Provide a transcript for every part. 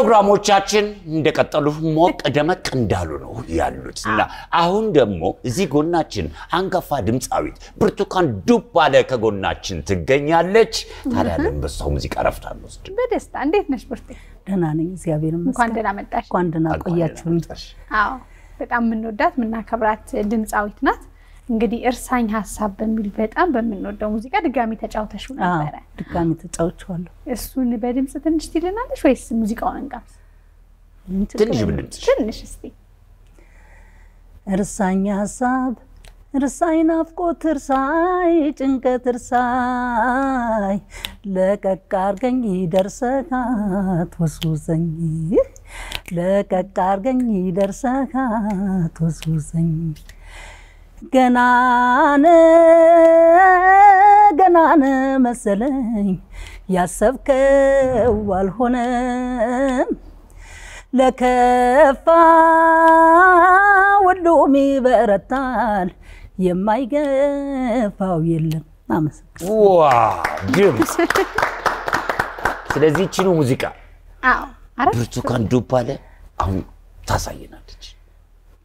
ፕሮግራሞቻችን እንደቀጠሉ ሞቅ ደመቅ እንዳሉ ነው ያሉት እና አሁን ደግሞ እዚህ ጎናችን አንጋፋ ድምፃዊት ብርቱካን ዱባለ ከጎናችን ትገኛለች። ታዲያ ለንበሳው ሙዚቃ ረፍት አንወስድ። በደስታ እንዴት ነሽ ብርቴ? ደህና ነኝ፣ እግዚአብሔር እንኳን ይመስገን። ደህና መጣሽ። እንኳን ደህና ቆያችሁኝ። አዎ በጣም የምንወዳት የምናከብራት ድምፃዊት ናት። እንግዲህ እርሳኝ ሀሳብ በሚል በጣም በምንወደው ሙዚቃ ድጋሚ ተጫውተሽው አዎ፣ ነበረ። ድጋሚ ተጫውቼዋለሁ። እሱን በድምፅ ትንሽ ትልናለሽ ወይስ ሙዚቃውን እንጋብዝ? ትንሽ ብድምፅሽ ትንሽ እስቲ እርሳኝ ሀሳብ እርሳኝ ናፍቆት እርሳይ ጭንቀት እርሳይ ለቀቅ አርገኝ ደርሰካት ወስውሰኝ ለቀቅ አርገኝ ደርሰካት ወስውሰኝ ገናነ ገናነ መሰለኝ ያሰብከው አልሆነም ለከፋ ሁሉም ይበረታል፣ የማይገፋው የለም። አመሰግናለሁ። ድምፅ። ስለዚህ ቺኑ ሙዚቃ አዎ አረ ብርቱካን ዱባለ አሁን ታሳየናለች።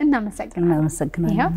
እናመሰግናለን።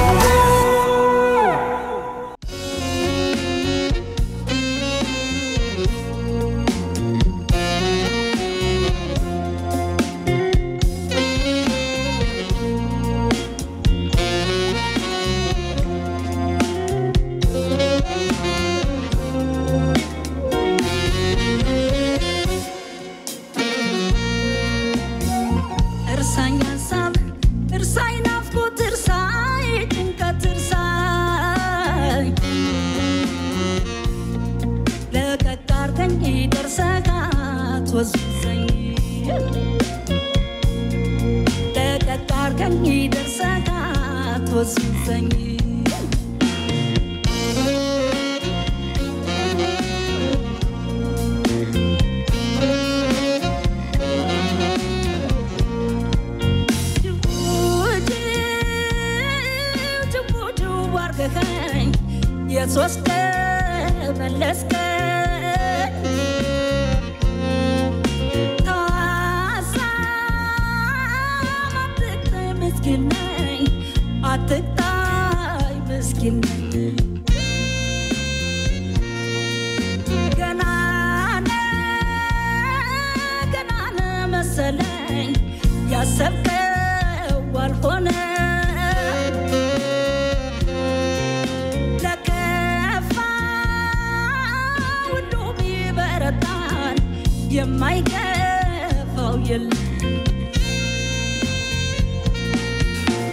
ወስውሰኝ ለቀቅ አርገኝ ደርሰካት ወስውሰኝ የሶስት መለስከኝ ምስኪን ነኝ አትቅጣይ ምስኪን ነኝ። ገና ገና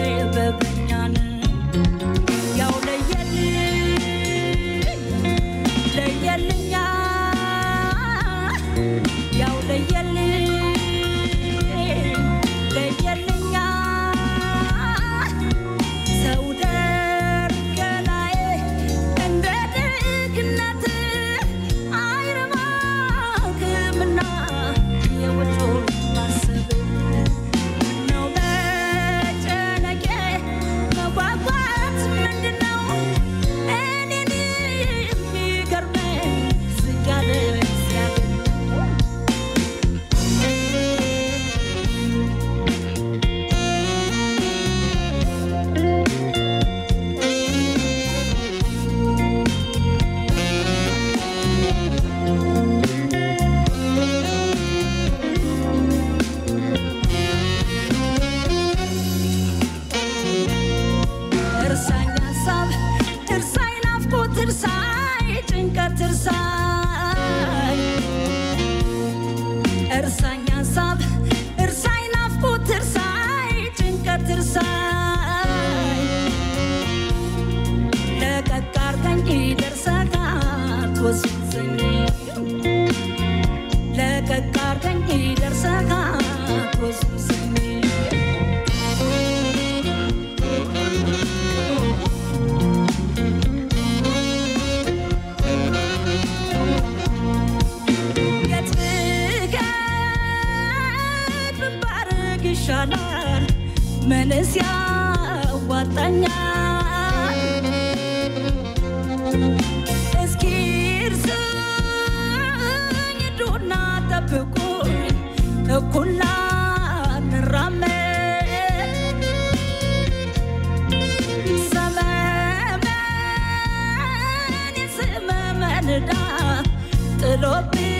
ஞான ፈውስ ለቀቅ አድርገኝ ደርሰሃል ፈውስ ይሻላል ምንስ ንዳ ጥሎብኝ